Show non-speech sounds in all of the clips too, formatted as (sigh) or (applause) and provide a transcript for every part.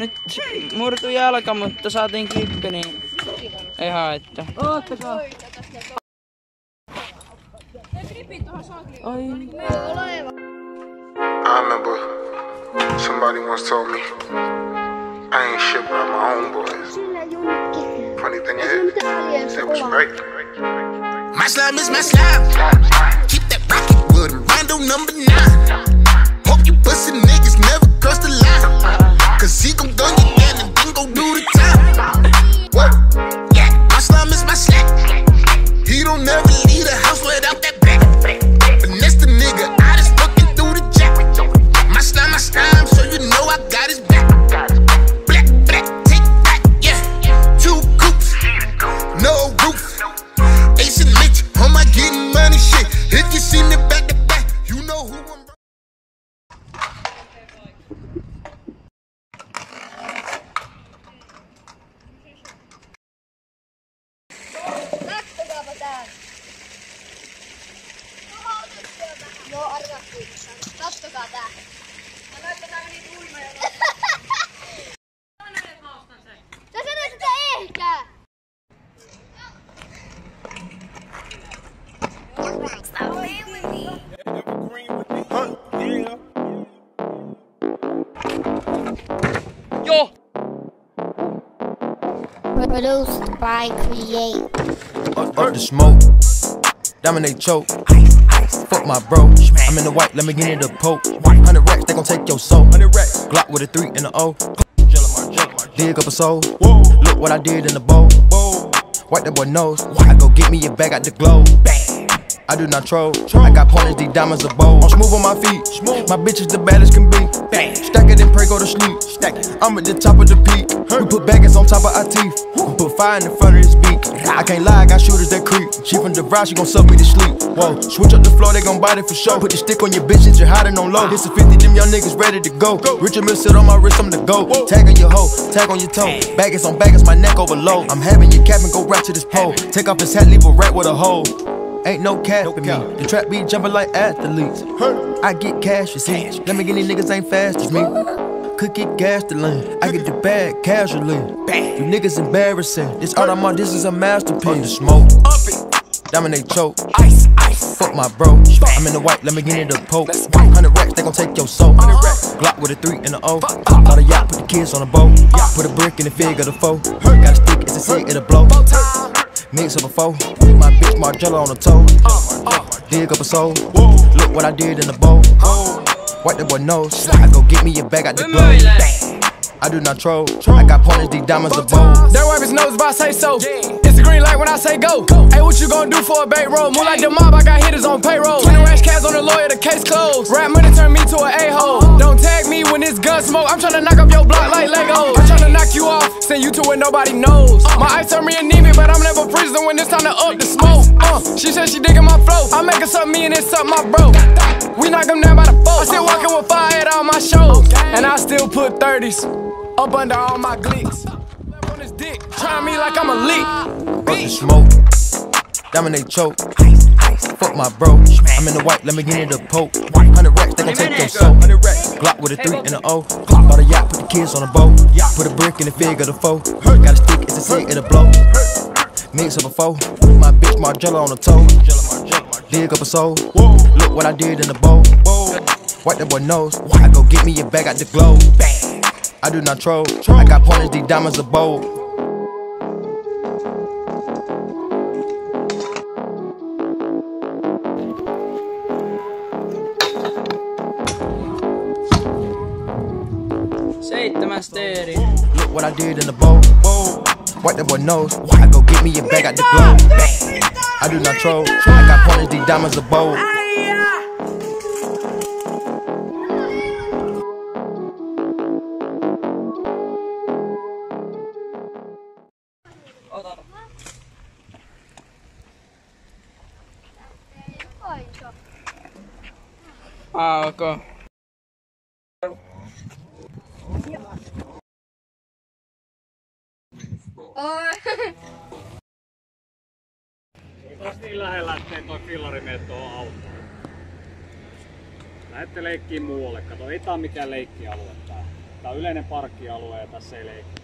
Nyt murtui jalka, mutta saatiin klippi, niin ei haittaa. Oottakaa. Ai. I remember somebody once told me I ain't shit but my own boys. Funny thing is, that was right. My slime is my slime. Keep that rocket wood, Rondo number nine. Hope you pussy niggas never cross the line. Cause he gon' gun you down and then go do the time. What? Yeah, my slime is my slack. He don't never leave the house without Produced by Create. up, up the smoke. Dominate choke. Fuck my bro. I'm in the white, let me get in the poke. 100 racks, they gon' take your soul. 100 racks. Glock with a 3 and a O. Dig up a soul. Look what I did in the bowl. Wipe that boy nose. I go get me a bag out the globe. I do not troll. I got pointers, these diamonds are bold. I'm smooth on my feet. My bitch is the baddest can be. Bang. Stack it and pray, go to sleep. Stack it. I'm at the top of the peak. We put baggers on top of our teeth. We put fire in front of his beak. I can't lie, I got shooters that creep. She from the ride, she gon' suck me to sleep. Whoa, switch up the floor, they gon' bite it for sure. Put the stick on your bitch you're hiding on low. This is 50, them young niggas ready to go. Richard Mille sit on my wrist, I'm the go. Tag on your hoe, tag on your toe. Baggers on baggers, my neck overload. I'm having your cap and go right to this pole. Take off his hat, leave a rat with a hole. Ain't no cat for me. The trap be jumping like athletes. I get cash receipts. Let me get these niggas ain't fast as me. Could get gas to lean. I get the bag casually. You niggas embarrassing. This art I'm on, this is a masterpiece. Up the smoke. Dominate choke. Ice, ice. Fuck my bro. I'm in the white, let me get in the poke. 100 racks, they gon' take your soul. Glock with a 3 and a O. Bought a yacht, put the kids on a boat. Put a brick in the fig of the foe. Got a stick, it's a it'll blow. Mix up a foe. My bitch Margiela on the toe. Dig up a soul. Look what I did in the bowl. Wipe that boy nose. I go get me a bag out the globe. I do not troll. I got pointers, these diamonds are bold. They wipe his nose if I say so. It's the green light when I say go. Hey, what you gonna do for a bait roll? Move like the mob, I got hitters on payroll. 20 rash cats on the lawyer, the case closed. Rap money turn me to an a-hole. Don't tag me when it's gun smoke. I'm tryna knock up your block like Legos. I'm tryna knock you off, send you to where nobody knows. My eyes turn me anemic, but I'm never freezing when it's time to up the smoke. Uh, she said she digging my flow. I make her something me and it's something my bro. We knock them down by the four. I still walking with fire at all my shows. And I still put 30s up under all my glicks. On his dick, trying me like I'm a leak. Up the smoke. Dominate choke. Fuck my bro. I'm in the white, let me get in the poke. 100 racks, they gon' take your soul. Glock with a 3 and a O. Bought a yacht, put the kids on a boat. Put a brick in the fig of the foe. Got a stick, it's a seat, it'll blow. Mix of a foe. My bitch Margiela on the toe. Dig up a soul. Look what I did in the bowl. Wipe that boy nose. I go get me a bag out the globe. I do not troll. I got pointers, these diamonds are bold. Seitsemän steeri. Look what I did in the bowl. Wipe that boy nose. I go get me a bag out the globe. I do not troll. I got pointers, these diamonds are bold. Ah, okay. Ettei toi fillari mene tuohon autoon. Lähette leikkiin muualle. Kato, ei tää mikään leikkialue tää. Tää on yleinen parkkialue ja tässä ei leikki.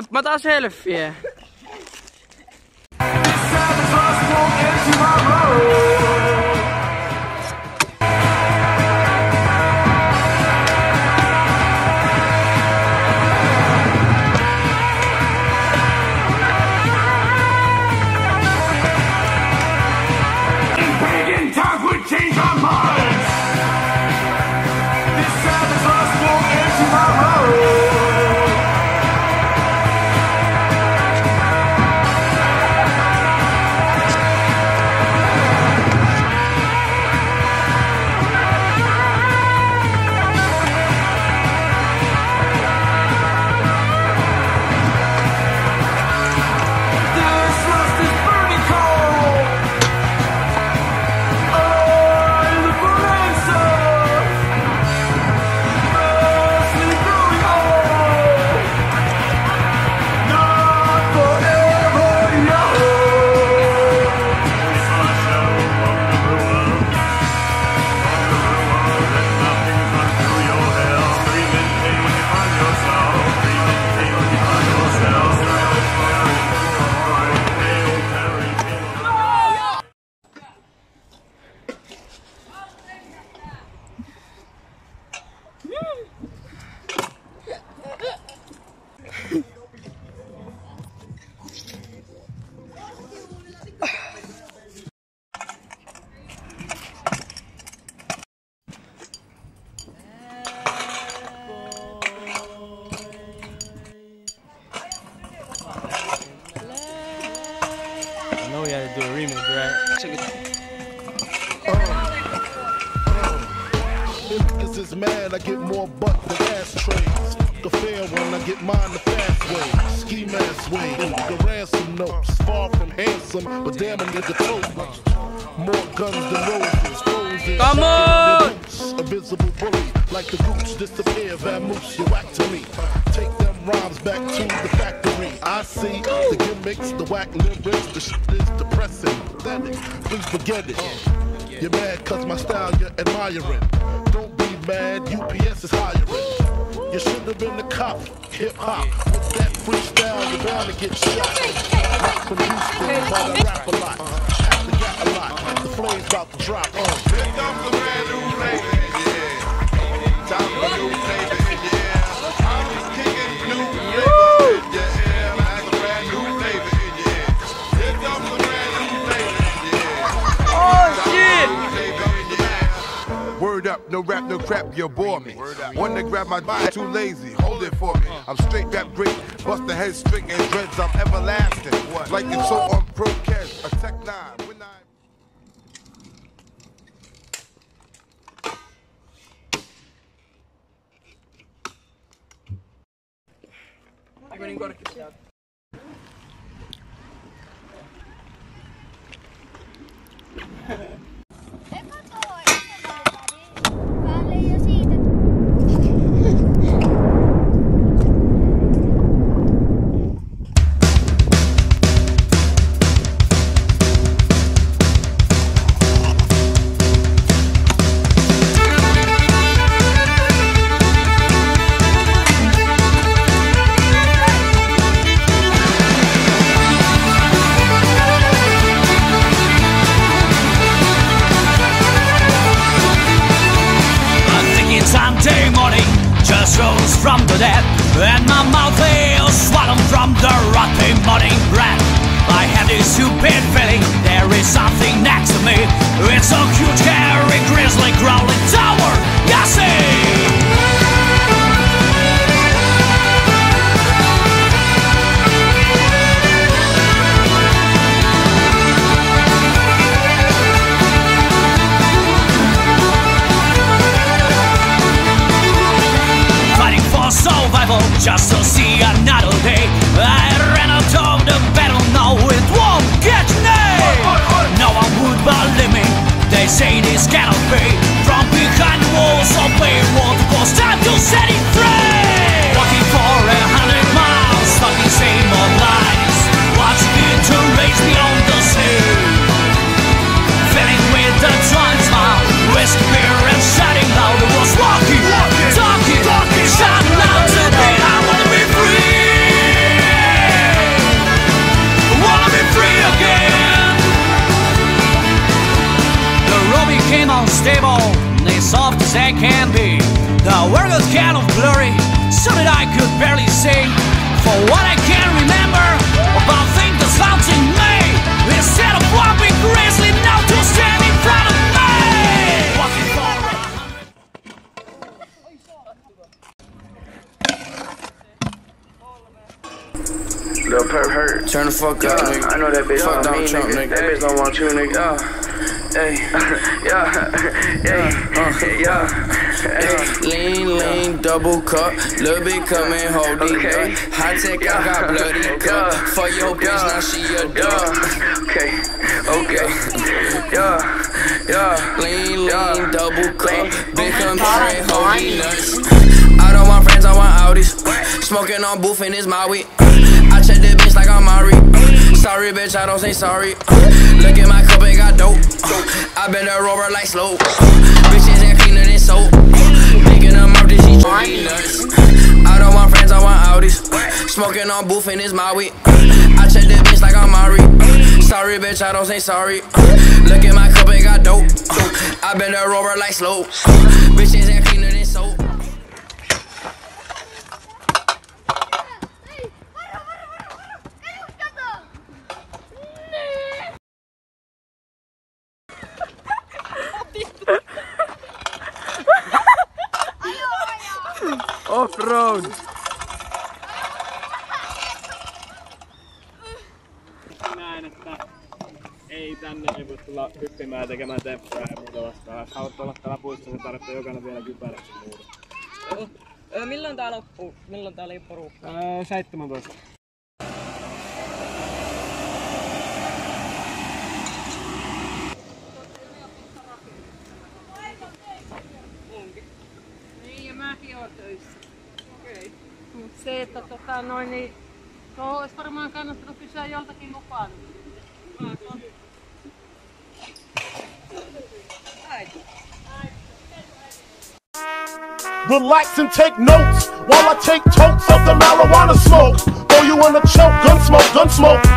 Sulle, mä otan selfie. Do a remix, right? Niggas oh. is mad, I get more butt than ashtrays. The fair one, I get mine the fast way. Ski mask way, the ransom notes. Far from handsome, but damn a nigga tote. More guns than roses, frozen. Come on! A visible bully, like the gooch disappear, vamoose, you whack to me. Take them rhymes back to the factory. I see the gimmicks, the whack lyrics, the shit is depressing. Please forget it. You're mad cause my style you're admiring. Don't be mad, UPS is hiring. You should have been the cop, hip hop. With that freestyle, you're bound to get shot. Not from Houston, but I rap a lot. To gap a lot. The flame's about to drop. Uh. Up, no rap, no crap, you bore me. To grab my body, too lazy, hold it for me. I'm straight rap great, bust the head string and dreads, I'm everlasting. Like it's so on pro cash, a tech nine. When I (laughs) from the rotting morning bread. I have this stupid feeling hurt. Turn the fuck up, nigga. I know that bitch Fuck want Donald me, Trump, nigga. nigga. That bitch don't want you, nigga. Yeah. Hey. (laughs) Yeah, (laughs) yeah, uh, uh. yeah. Hey, lean, lean, double cup, little bit coming, hold it Okay. up. High tech, I got bloody cup. Yeah. For your bitch, Yeah. now she a Yeah, duck. okay, okay. Yeah, yeah. Lean, Yeah. lean, double cup, Lean. big come train, hold it nuts. I don't want friends, I want Audis. Smoking on booth in his Maui. I check the bitch like I'm Mari. Sorry, bitch, I don't say sorry. Uh, look at my cup, it got dope. Uh, I been a rover like slow. Uh, bitches ain't cleaner than soap. Picking them up, this throwing nuts. I don't want friends, I want Audis. Smoking on booth in his Maui. I check the bitch like I'm Mari. Sorry, bitch, I don't say sorry. Look at my cup, it got dope. I been a rover like slow. Bitches Että ei tänne ei voi tulla hyppimään ja tekemään temppaa ja muuta vastaan. Jos haluat olla täällä puistossa, niin tarvitsee jokainen vielä kypäräksi muuta. Milloin tää loppuu? Milloin täällä ei porukka? Öö, 17. Tota noin niin... Olisi varmaan kannattanut kysyä joltakin. Relax and take notes while I take totes of the marijuana smoke. Throw you in a choke, gun smoke, gun smoke.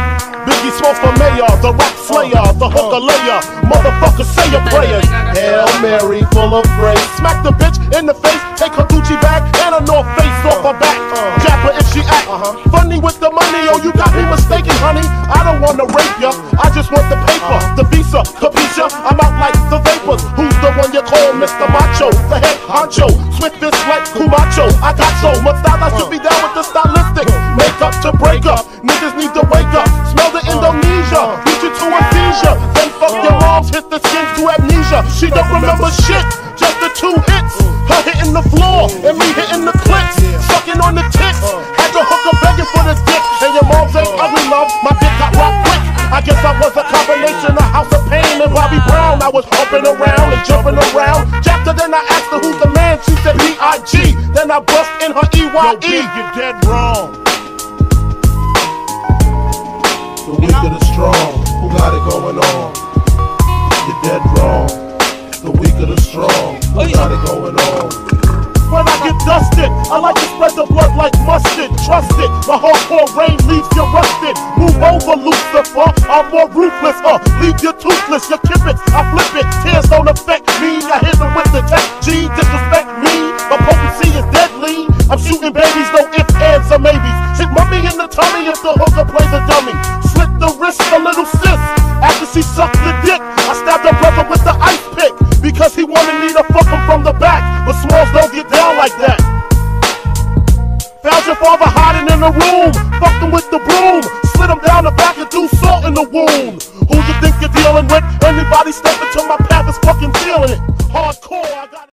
Biggie smoke for mayor, the rock slayer, the hooker layer. Motherfucker, say your prayers. Hail Mary, full of grace. Smack the bitch in the face, take her Gucci bag and a North Face off her back. Jab her if she act funny with the money. Oh, you got me mistaken, honey. I don't wanna rape ya, I just want the paper, the visa, capisha. I'm out like the vapors. Who's the one you call Mr. Macho? The head honcho, swift this like Camacho. I got so much style, I should be down with the stylistic. Make up to break up, niggas need to wake She don't remember shit, just the two hits. Her hitting the floor, and me hitting the clicks. Sucking on the tits, had to hook begging for the dick. And your mom's ain't ugly, love, my dick got rock quick. I guess I was a combination of House of Pain and Bobby Brown. I was hopping around and jumping around. Chapter, then I asked her who's the man. She said B.I.G. Then I bust in her E.Y.E. Yo, you're dead wrong. The weak of the strong, who got it going on? You're dead wrong. The the strong, who got it going on? When I get dusted, I like to spread the blood like mustard. Trust it, my hardcore rain leaves you rusted. Move over, Lucifer. I'm more ruthless, uh. Leave you toothless, you kip it, I flip it. Tears don't affect me. I hit them with the tech